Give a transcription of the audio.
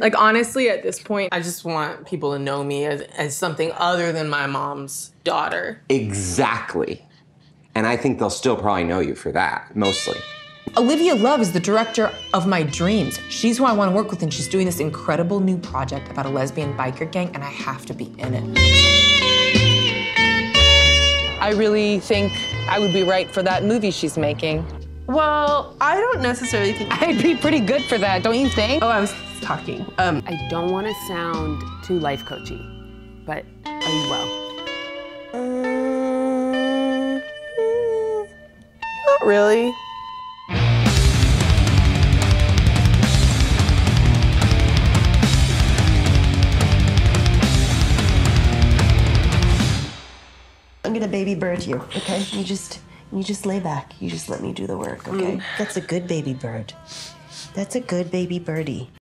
Like honestly, at this point, I just want people to know me as, as something other than my mom's daughter. Exactly. And I think they'll still probably know you for that, mostly. Olivia Love is the director of my dreams. She's who I want to work with, and she's doing this incredible new project about a lesbian biker gang, and I have to be in it. I really think I would be right for that movie she's making. Well, I don't necessarily think. I'd be pretty good for that, don't you think? Oh, I was talking. Um, I don't want to sound too life coachy, but are you well? mm, mm, not really. I'm gonna baby bird you, okay? You just you just lay back. You just let me do the work, okay? That's a good baby bird. That's a good baby birdie.